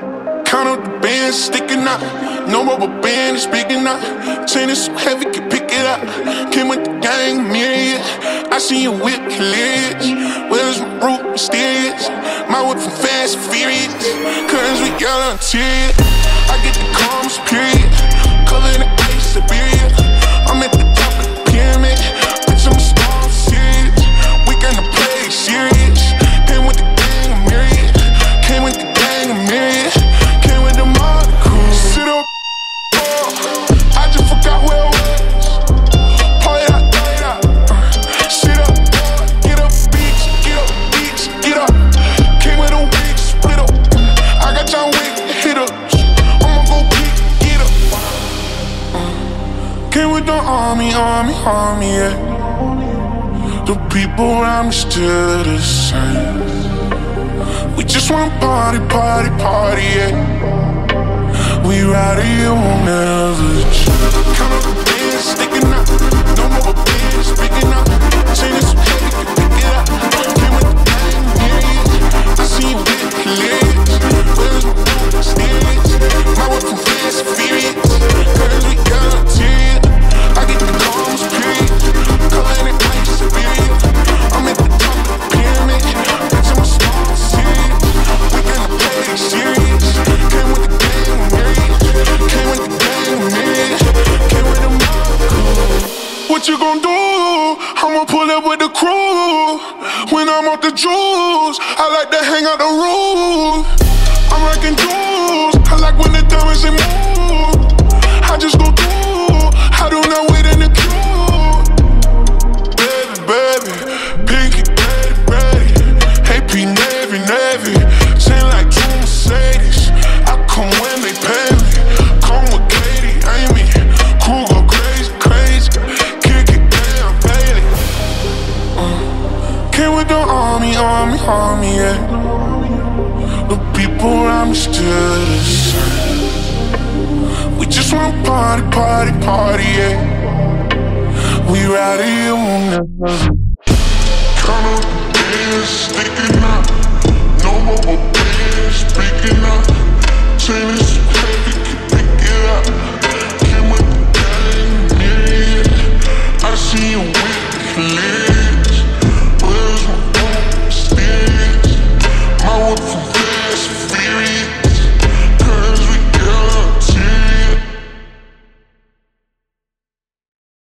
Count up the bands sticking out. No rubber band is big enough. Chain is so heavy, can pick it up. Came with the gang, myriad. I see you whip hilarious. Where's my root mysterious? My whip from fast furious. Cause we got on tears. I get the calms, period. With the army, army, army, yeah. The people around me still the same. We just wanna party, party, party, yeah. We ride it, won't never change. You gon' do? I'ma pull up with the crew. When I'm off the juice, I like to hang out the roof. I'm rocking jewels. I like when the diamonds they move. I just go through. I do not wait in the queue. Baby, baby, pinky, ready, ready. AP Navy, Navy. Army, army, army, yeah. The people around me still the same. We just wanna party, party, party, yeah. We ride it, won't never.